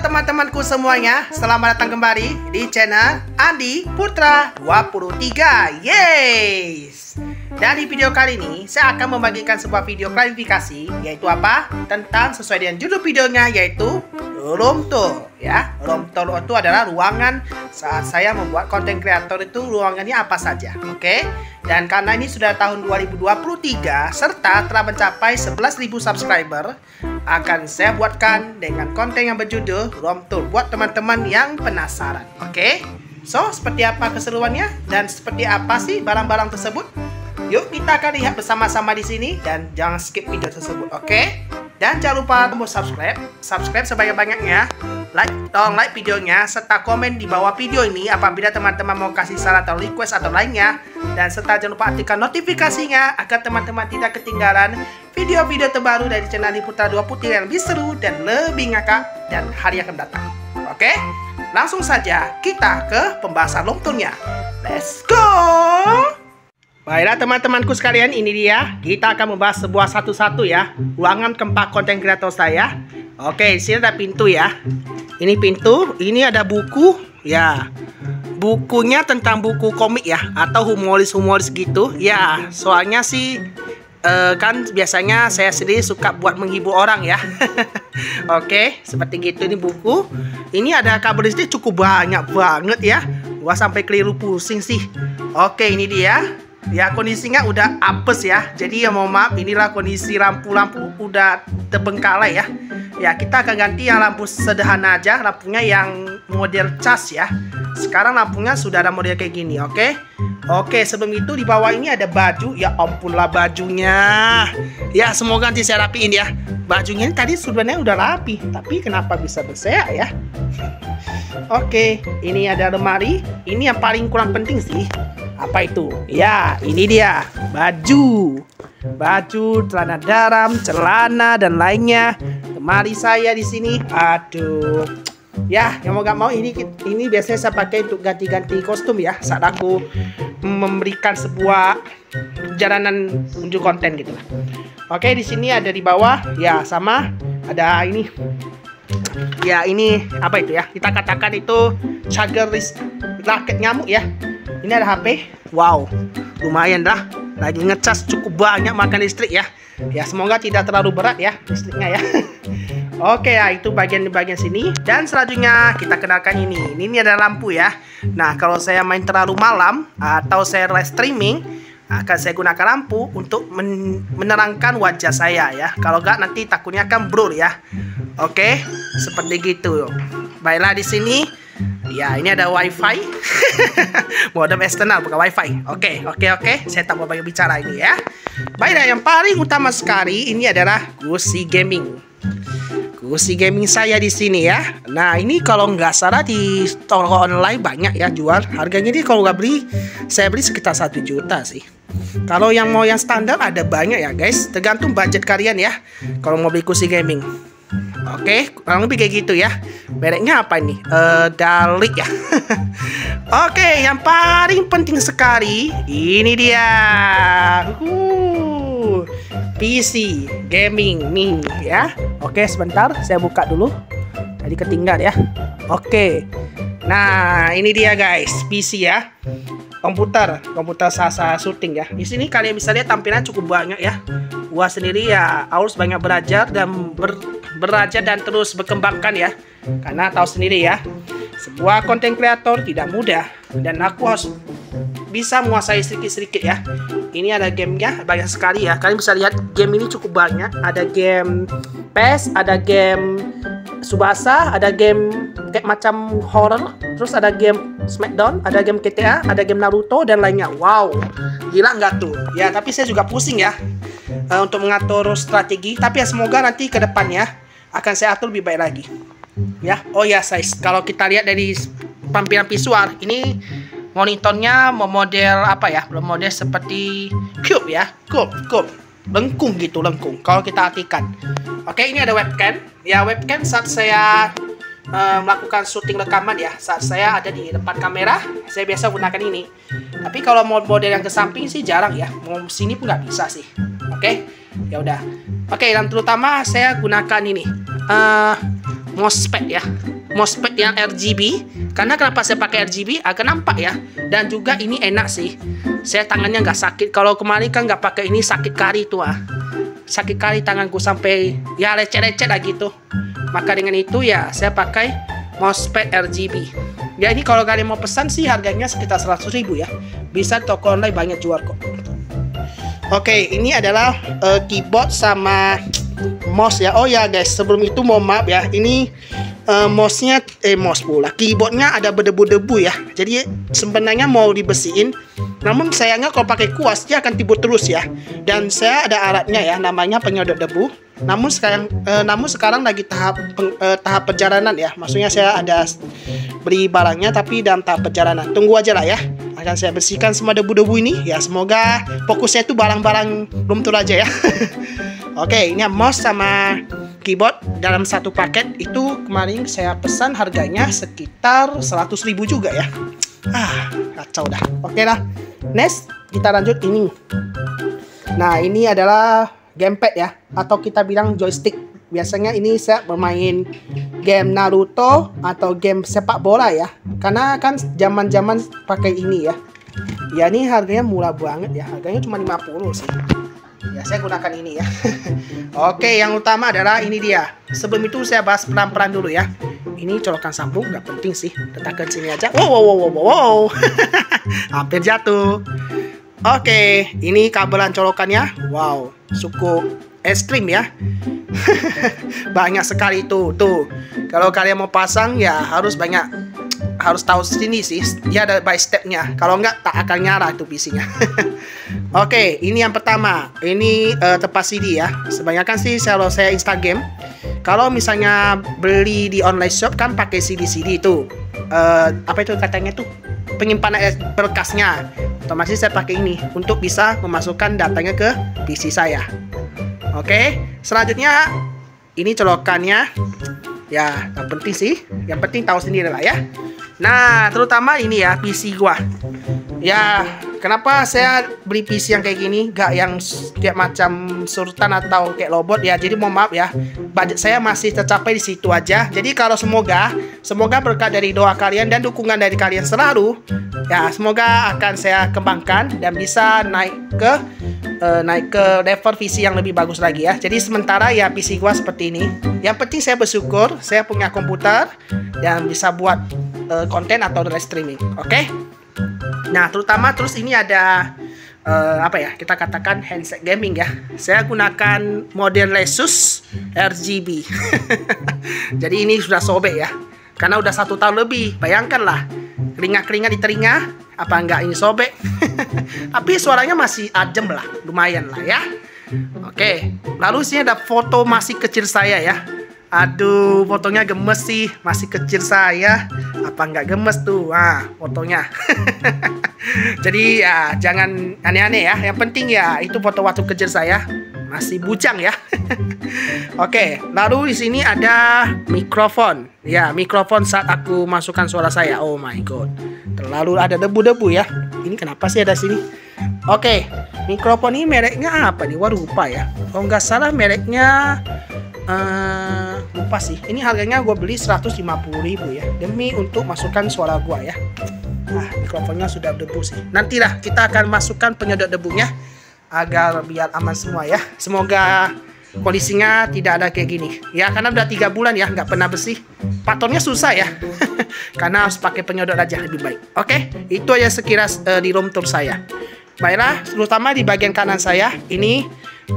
teman-temanku semuanya, selamat datang kembali di channel Andi Putra 23 Yes! Dan di video kali ini, saya akan membagikan sebuah video klarifikasi Yaitu apa? Tentang sesuai dengan judul videonya yaitu room tour ya room tour itu adalah ruangan saat saya membuat konten kreator itu ruangannya apa saja oke okay? dan karena ini sudah tahun 2023 serta telah mencapai 11.000 subscriber akan saya buatkan dengan konten yang berjudul room tour buat teman-teman yang penasaran oke okay? so seperti apa keseruannya dan seperti apa sih barang-barang tersebut yuk kita akan lihat bersama-sama di sini dan jangan skip video tersebut oke okay? Dan jangan lupa tombol subscribe, subscribe sebanyak-banyaknya, like, tolong like videonya, serta komen di bawah video ini apabila teman-teman mau kasih saran atau request atau lainnya. Dan serta jangan lupa aktifkan notifikasinya agar teman-teman tidak ketinggalan video-video terbaru dari channel Putra 2 Putih yang lebih seru dan lebih ngakak dan hari akan datang. Oke, langsung saja kita ke pembahasan lomturnya. Let's go! Baiklah teman-temanku sekalian, ini dia. Kita akan membahas sebuah satu-satu ya. Ruangan keempat konten kreator saya. Oke, di sini ada pintu ya. Ini pintu, ini ada buku ya. Bukunya tentang buku komik ya atau humoris-humoris gitu. Ya, soalnya sih uh, kan biasanya saya sendiri suka buat menghibur orang ya. Oke, seperti gitu ini buku. Ini ada kabel listrik cukup banyak banget ya. Gua sampai keliru pusing sih. Oke, ini dia ya kondisinya udah apes ya jadi ya mohon maaf inilah kondisi lampu-lampu udah terbengkalai ya ya kita akan ganti yang lampu sederhana aja lampunya yang model cas ya sekarang lampunya sudah ada model kayak gini oke okay? Oke sebelum itu di bawah ini ada baju ya ampun lah bajunya ya semoga nanti saya rapiin ya bajunya ini tadi sebenarnya udah rapi tapi kenapa bisa berseak ya oke ini ada lemari ini yang paling kurang penting sih apa itu? Ya, ini dia. Baju. Baju, celana dalam, celana dan lainnya. Lemari saya di sini. Aduh. Ya, yang mau gak mau ini ini biasanya saya pakai untuk ganti-ganti kostum ya saat aku memberikan sebuah perjalanan unjuk konten gitu. Oke, di sini ada di bawah ya sama ada ini ya ini apa itu ya kita katakan itu charger raket nyamuk ya ini ada HP. Wow, lumayan dah. Lagi ngecas cukup banyak makan listrik ya. Ya semoga tidak terlalu berat ya listriknya ya. Oke ya itu bagian di bagian sini dan selanjutnya kita kenalkan ini. Ini ada lampu ya. Nah kalau saya main terlalu malam atau saya live streaming akan saya gunakan lampu untuk men menerangkan wajah saya ya. Kalau enggak nanti takutnya akan blur ya. Oke, seperti gitu. Baiklah di sini Ya, ini ada wifi. Modem eksternal bukan wifi. Oke, oke, oke. Saya tak mau banyak bicara ini ya. Baiklah, yang paling utama sekali ini adalah kursi gaming. Kursi gaming saya di sini ya. Nah, ini kalau nggak salah di toko online banyak ya jual. Harganya ini kalau nggak beli, saya beli sekitar satu juta sih. Kalau yang mau yang standar ada banyak ya guys. Tergantung budget kalian ya. Kalau mau beli kursi gaming. Oke, kurang lebih kayak gitu ya. Mereknya apa nih? Uh, Dalik ya. Oke, yang paling penting sekali ini dia. Uh, PC gaming nih ya. Oke, sebentar saya buka dulu. Tadi ketinggal ya. Oke. Nah, ini dia guys, PC ya. Komputer, komputer sasa syuting ya. Di sini kalian bisa lihat tampilan cukup banyak ya. Gua sendiri ya harus banyak belajar dan ber beraja dan terus berkembangkan ya. Karena tahu sendiri ya, sebuah konten kreator tidak mudah dan aku harus bisa menguasai sedikit-sedikit ya. Ini ada gamenya banyak sekali ya. Kalian bisa lihat game ini cukup banyak. Ada game PES, ada game Subasa, ada game kayak macam horror, terus ada game Smackdown, ada game GTA, ada game Naruto dan lainnya. Wow, gila nggak tuh? Ya tapi saya juga pusing ya uh, untuk mengatur strategi. Tapi ya semoga nanti ke depannya akan saya atur lebih baik lagi ya oh ya guys kalau kita lihat dari tampilan visual ini monitornya model apa ya? Model seperti cube ya? Cube cube. Lengkung gitu lengkung. Kalau kita artikan. Oke ini ada webcam. Ya webcam saat saya uh, melakukan syuting rekaman ya. Saat saya ada di depan kamera saya biasa gunakan ini. Tapi kalau model yang ke samping sih jarang ya. Mau sini pun nggak bisa sih. Oke? Ya udah. Oke dan terutama saya gunakan ini. Uh, mousepad ya mousepad yang RGB karena kenapa saya pakai RGB agak nampak ya? Dan juga ini enak sih. Saya tangannya nggak sakit. Kalau kemarin kan nggak pakai ini sakit kari tuh ah. Sakit kali tanganku sampai ya lecet-lecet lah gitu. Maka dengan itu ya saya pakai mousepad RGB ya ini kalau kalian mau pesan sih harganya sekitar 100 ribu ya. Bisa toko online banyak jual kok. Oke ini adalah uh, keyboard sama mouse ya. Oh ya guys sebelum itu mau maaf ya. Ini uh, mouse-nya eh mouse pula. Keyboardnya ada berdebu-debu ya. Jadi sebenarnya mau dibersihin namun sayangnya kalau pakai kuas dia akan timbul terus ya. Dan saya ada alatnya ya namanya penyedot debu. Namun sekarang uh, namun sekarang lagi tahap peng, uh, tahap perjalanan ya. Maksudnya saya ada beli barangnya tapi dalam tahap perjalanan. Tunggu aja lah ya. Akan saya bersihkan semua debu-debu ini. Ya semoga fokusnya itu barang-barang belum tur aja ya. Oke ini mouse sama keyboard dalam satu paket itu kemarin saya pesan harganya sekitar 100 ribu juga ya. Ah kacau dah. Oke lah next kita lanjut ini. Nah ini adalah gamepad ya atau kita bilang joystick. Biasanya ini saya bermain game Naruto atau game sepak bola ya. Karena kan zaman-zaman pakai ini ya. Ya ini harganya murah banget ya. Harganya cuma 50 sih ya saya gunakan ini ya. Oke yang utama adalah ini dia. Sebelum itu saya bahas pelan-pelan dulu ya. Ini colokan sambung nggak penting sih. Letakkan sini aja. Wow wow wow wow, wow. hampir jatuh. Oke ini kabelan colokannya. Wow cukup ekstrim ya. Banyak sekali tuh tuh kalau kalian mau pasang ya harus banyak harus tahu sini sih dia ada by stepnya. Kalau enggak tak akan nyala itu PC-nya. Oke okay, ini yang pertama. Ini uh, tempat CD ya. Sebanyakan sih kalau saya install game kalau misalnya beli di online shop kan pakai CD-CD itu uh, apa itu katanya tuh? Penyimpanan berkasnya. Otomatis saya pakai ini untuk bisa memasukkan datanya ke PC saya. Oke okay? selanjutnya ini colokannya ya yang penting sih. Yang penting tahu sendiri lah ya Nah, terutama ini ya PC gua. Ya, kenapa saya beli PC yang kayak gini, gak yang kayak macam Sultan atau kayak Lobot ya. Jadi mohon maaf ya, budget saya masih tercapai di situ aja. Jadi kalau semoga, semoga berkat dari doa kalian dan dukungan dari kalian selalu, ya semoga akan saya kembangkan dan bisa naik ke uh, naik ke level PC yang lebih bagus lagi ya. Jadi sementara ya PC gua seperti ini. Yang penting saya bersyukur saya punya komputer yang bisa buat uh, konten atau live streaming. Oke? Okay? Nah, terutama terus ini ada uh, apa ya? Kita katakan handset gaming ya. Saya gunakan model Lesus RGB. Jadi ini sudah sobek ya. Karena udah satu tahun lebih. Bayangkanlah, keringat-keringat di telinga. Apa enggak ini sobek? Tapi suaranya masih adem lah, lumayan lah ya. Oke, lalu sini ada foto masih kecil saya ya Aduh, fotonya gemes sih. Masih kecil saya. Apa nggak gemes tuh? Ah, fotonya. Jadi ya jangan aneh-aneh ya. Yang penting ya itu foto waktu kecil saya. Masih bujang ya. Oke, lalu di sini ada mikrofon. Ya, mikrofon saat aku masukkan suara saya. Oh my god. Terlalu ada debu-debu ya. Ini kenapa sih ada sini? Oke, mikrofon ini mereknya apa nih? Wah lupa ya. Kalau nggak salah mereknya uh, lupa sih. Ini harganya gue beli 150 ribu ya. Demi untuk masukkan suara gue ya. Nah mikrofonnya sudah debu sih. Nantilah kita akan masukkan penyedot debunya agar biar aman semua ya. Semoga kondisinya tidak ada kayak gini. Ya karena udah tiga bulan ya nggak pernah bersih. Patornya susah ya. Karena harus pakai penyedot aja lebih baik. Oke itu aja sekilas uh, di room tour saya baiklah terutama di bagian kanan saya ini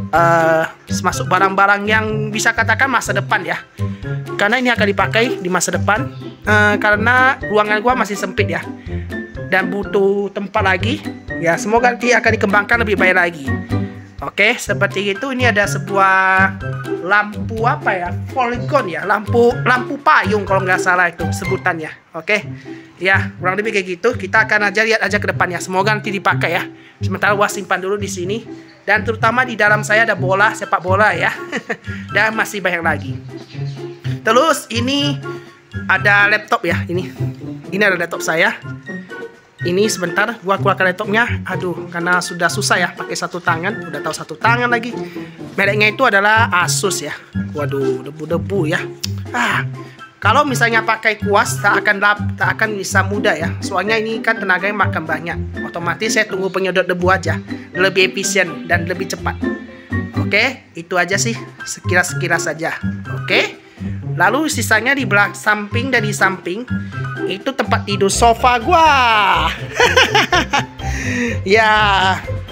uh, masuk barang-barang yang bisa katakan masa depan ya. Karena ini akan dipakai di masa depan uh, karena ruangan gua masih sempit ya. Dan butuh tempat lagi. Ya semoga nanti akan dikembangkan lebih baik lagi oke seperti itu. Ini ada sebuah lampu apa ya? Polygon ya? Lampu lampu payung kalau nggak salah itu sebutannya. Oke. Ya kurang lebih kayak gitu. Kita akan aja lihat aja ke depannya. Semoga nanti dipakai ya. Sementara gua simpan dulu di sini. Dan terutama di dalam saya ada bola sepak bola ya. Dan masih banyak lagi. Terus ini ada laptop ya. Ini ini ada laptop saya ini sebentar gua keluarkan laptopnya. Aduh karena sudah susah ya pakai satu tangan. Udah tahu satu tangan lagi. Mereknya itu adalah Asus ya. Waduh debu-debu ya. Ah kalau misalnya pakai kuas tak akan lap, tak akan bisa mudah ya. Soalnya ini kan tenaganya makan banyak. Otomatis saya tunggu penyedot debu aja. Lebih efisien dan lebih cepat. Oke itu aja sih. Sekira-sekira saja. Oke lalu sisanya di belakang samping dan di samping itu tempat tidur sofa gua ya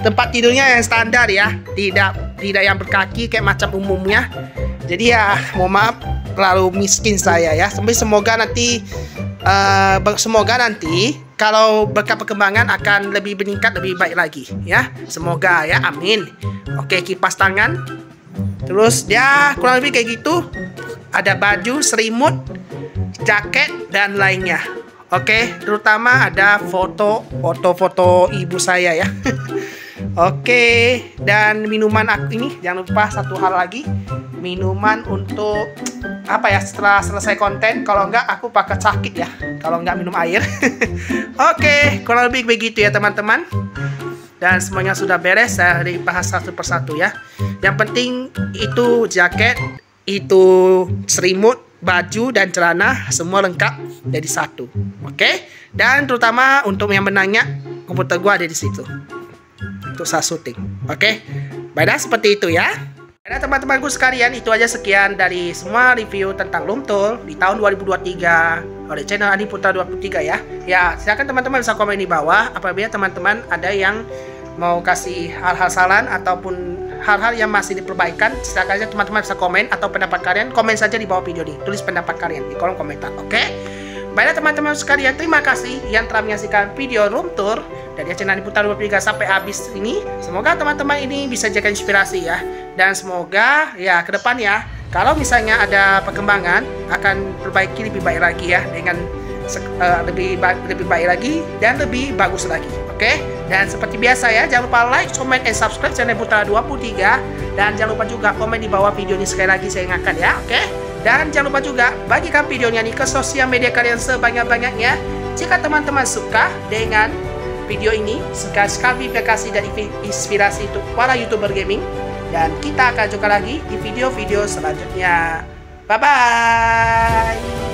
tempat tidurnya yang standar ya tidak tidak yang berkaki kayak macam umumnya jadi ya mohon maaf terlalu miskin saya ya. Sampai semoga nanti uh, semoga nanti kalau berkat perkembangan akan lebih meningkat lebih baik lagi ya. Semoga ya. Amin. Oke, kipas tangan. Terus dia kurang lebih kayak gitu. Ada baju, selimut, jaket dan lainnya. Oke, terutama ada foto foto-foto ibu saya ya. Oke, dan minuman aku ini jangan lupa satu hal lagi, minuman untuk apa ya setelah selesai konten. Kalau enggak aku pakai sakit ya. Kalau enggak minum air. Oke, kurang lebih begitu ya teman-teman. Dan semuanya sudah beres, saya dibahas satu persatu ya. Yang penting itu jaket, itu selimut, baju dan celana semua lengkap jadi satu. Oke? Dan terutama untuk yang menanya komputer gua ada di situ untuk saya syuting. Oke, okay? baiklah seperti itu ya. Nah teman-temanku sekalian itu aja sekian dari semua review tentang Lumtul di tahun 2023 oleh channel Adi Putra 23 ya. Ya silakan teman-teman bisa komen di bawah apabila teman-teman ada yang mau kasih hal-hal saran ataupun hal-hal yang masih diperbaikan silakan aja teman-teman bisa komen atau pendapat kalian komen saja di bawah video ini tulis pendapat kalian di kolom komentar oke okay? Baiklah teman-teman sekalian, terima kasih yang telah menyaksikan video room tour dari channel Putar 23 sampai habis ini. Semoga teman-teman ini bisa jaga inspirasi ya. Dan semoga ya ke depan ya, kalau misalnya ada perkembangan akan perbaiki lebih baik lagi ya dengan uh, lebih ba lebih baik lagi dan lebih bagus lagi. Oke? Okay? Dan seperti biasa ya, jangan lupa like, comment, and subscribe channel Putra 23 dan jangan lupa juga komen di bawah video ini sekali lagi saya ingatkan ya. Oke? Dan jangan lupa juga bagikan videonya ini ke sosial media kalian sebanyak-banyaknya. Jika teman-teman suka dengan video ini, sekali verifikasi dan inspirasi untuk para youtuber gaming. Dan kita akan jumpa lagi di video-video selanjutnya. Bye-bye!